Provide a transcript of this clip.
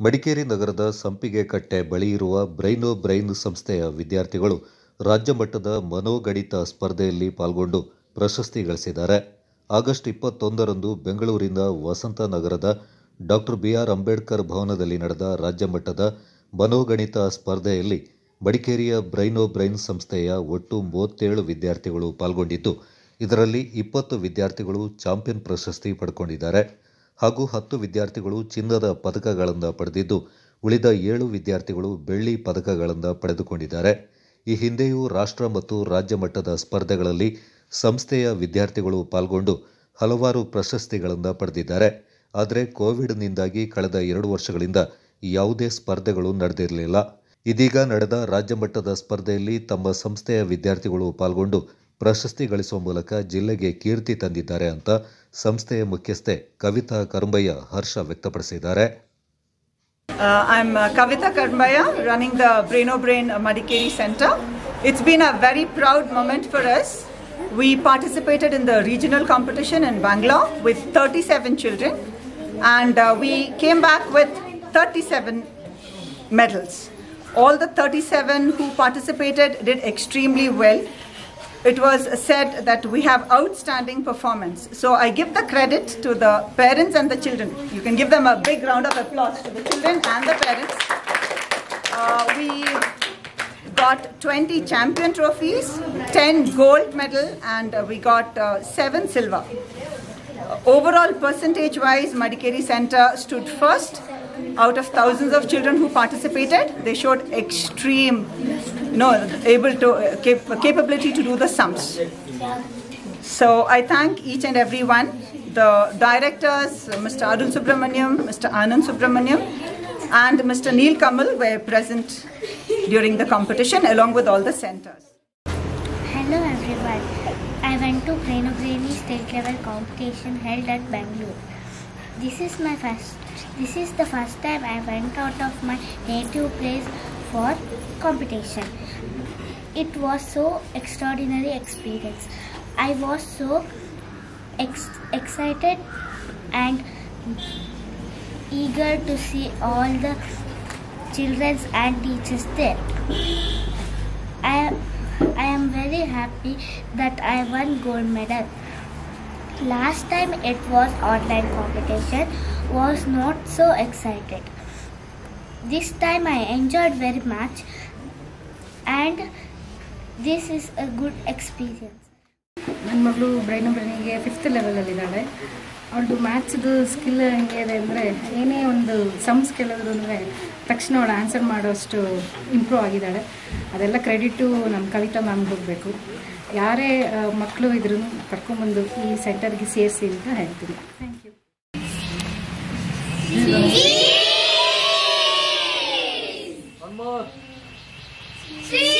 ಮಡಿಕೇರಿ ನಗರದ ಸಂಪಿಗೆ ಕಟ್ಟೆ ಬಳಿ ಇರುವ ಬ್ರೈನೋ ಬ್ರೈನ್ ಸಂಸ್ಥೆಯ ವಿದ್ಯಾರ್ಥಿಗಳು ರಾಜ್ಯ ಮಟ್ಟದ ಮನೋಗಣಿತ ಸ್ಪರ್ಧೆಯಲ್ಲಿ ಪಾಲ್ಗೊಂಡು ಪ್ರಶಸ್ತಿ ಗಳಿಸಿದ್ದಾರೆ. ಆಗಸ್ಟ್ ಇಪ್ಪತ್ತೊಂದರಂದು ಬೆಂಗಳೂರಿನ ವಸಂತ ನಗರದ ಡಾಕ್ಟರ್ ಬಿಆರ್ ಅಂಬೇಡ್ಕರ್ ಭವನದಲ್ಲಿ ನಡೆದ ರಾಜ್ಯ ಮಟ್ಟದ ಮನೋಗಣಿತ ಸ್ಪರ್ಧೆಯಲ್ಲಿ ಮಡಿಕೇರಿಯ ಬ್ರೈನೋ ಬ್ರೈನ್ ಸಂಸ್ಥೆಯ ಒಟ್ಟು ಮೂವತ್ತೇಳು ವಿದ್ಯಾರ್ಥಿಗಳು ಪಾಲ್ಗೊಂಡಿದ್ದು, ಇದರಲ್ಲಿ ಇಪ್ಪತ್ತು ವಿದ್ಯಾರ್ಥಿಗಳು ಚಾಂಪಿಯನ್ ಪ್ರಶಸ್ತಿ ಪಡ್ಕೊಂಡಿದ್ದಾರೆ. ಹಾಗೂ ಹತ್ತು ವಿದ್ಯಾರ್ಥಿಗಳು ಚಿನ್ನದ ಪದಕಗಳನ್ನು ಪಡೆದಿದ್ದು, ಉಳಿದ ಏಳು ವಿದ್ಯಾರ್ಥಿಗಳು ಬೆಳ್ಳಿ ಪದಕಗಳನ್ನು ಪಡೆದುಕೊಂಡಿದ್ದಾರೆ. ಈ ಹಿಂದೆಯೂ ರಾಷ್ಟ್ರ ಮತ್ತು ರಾಜ್ಯ ಮಟ್ಟದ ಸ್ಪರ್ಧೆಗಳಲ್ಲಿ ಸಂಸ್ಥೆಯ ವಿದ್ಯಾರ್ಥಿಗಳು ಪಾಲ್ಗೊಂಡು ಹಲವಾರು ಪ್ರಶಸ್ತಿಗಳನ್ನು ಪಡೆದಿದ್ದಾರೆ. ಆದರೆ ಕೋವಿಡ್ನಿಂದಾಗಿ ಕಳೆದ ಎರಡು ವರ್ಷಗಳಿಂದ ಯಾವುದೇ ಸ್ಪರ್ಧೆಗಳು ನಡೆದಿರಲಿಲ್ಲ. ಇದೀಗ ನಡೆದ ರಾಜ್ಯ ಮಟ್ಟದ ಸ್ಪರ್ಧೆಯಲ್ಲಿ ತಮ್ಮ ಸಂಸ್ಥೆಯ ವಿದ್ಯಾರ್ಥಿಗಳು ಪಾಲ್ಗೊಂಡು ಪ್ರಶಸ್ತಿ ಗಳಿಸುವ ಮೂಲಕ ಜಿಲ್ಲೆಗೆ ಕೀರ್ತಿ ತಂದಿದ್ದಾರೆ ಅಂತ ಸಂಸ್ಥೆಯ ಮುಖ್ಯಸ್ಥೆ ಕವಿತಾ ಕರಂಬಯ್ಯ ಹರ್ಷ ವ್ಯಕ್ತಪಡಿಸಿದ್ದಾರೆ Uh, I'm uh, Kavita Karmaya, running the Braino Brain Madikeri Center. It's been a very proud moment for us. We participated in the regional competition in Bangalore with 37 children, and uh, we came back with 37 medals. All the 37 who participated did extremely well. It was said that we have outstanding performance. So I give the credit to the parents and the children. You can give them a big round of applause to the children and the parents. Uh, we got 20 champion trophies, 10 gold medal, and uh, we got uh, 7 silver. Overall, percentage wise, Madikeri Center stood first out of thousands of children who participated. They showed extreme, you know, able to uh, cap- capability to do the sums. So I thank each and every one. The directors, Mr. Arun Subramaniam, Mr. Anand Subramaniam, and Mr. Neil Kamal were present during the competition along with all the centers. Hello everyone. I went to Brainy state level competition held at Bangalore. This is my first this is the first time I went out of my native place for competition. It was so extraordinary experience. I was so ex- excited and eager to see all the children and teachers there. I am, I am very happy that I won gold medal. Last time it was online competition was not so excited. This time I enjoyed very much and this is a good experience. ನನ್ನ ಮಗಳು brain ಬ್ರೈನಿಗೆ fifth ಲೆವೆಲಲ್ಲಿದ್ದಾಳೆ ಅವಳದು ಮ್ಯಾಥ್ಸ್ದು skill ಹೆಂಗೆ ಇದೆ ಅಂದರೆ ಏನೇ ಒಂದು sums ಕೇಳಿದ್ರು ತಕ್ಷಣ ಅವಳು ಆನ್ಸರ್ ಮಾಡೋಷ್ಟು ಇಂಪ್ರೂವ್ ಆಗಿದ್ದಾಳೆ. ಅದೆಲ್ಲ ಕ್ರೆಡಿಟು ನಮ್ಮ ಕವಿತಾ ಮ್ಯಾಮ್ಗೆ ಹೋಗಬೇಕು. ಯಾರೇ ಮಕ್ಕಳು ಇದ್ರೂ ಕರ್ಕೊಂಬಂದು ಈ ಸೆಂಟರ್ಗೆ ಸೇರಿಸಿ ಅಂತ ಹೇಳ್ತೀನಿ. Thank you Shri.